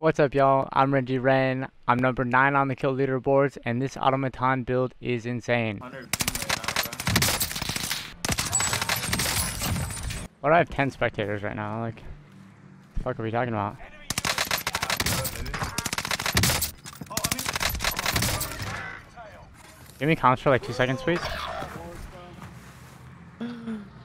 What's up y'all, I'm Renjirenn, I'm number 9 on the kill leaderboards, and this automaton build is insane. What? Why do I have 10 spectators right now? Like, the fuck are we talking about? Give me comms for like 2 seconds please.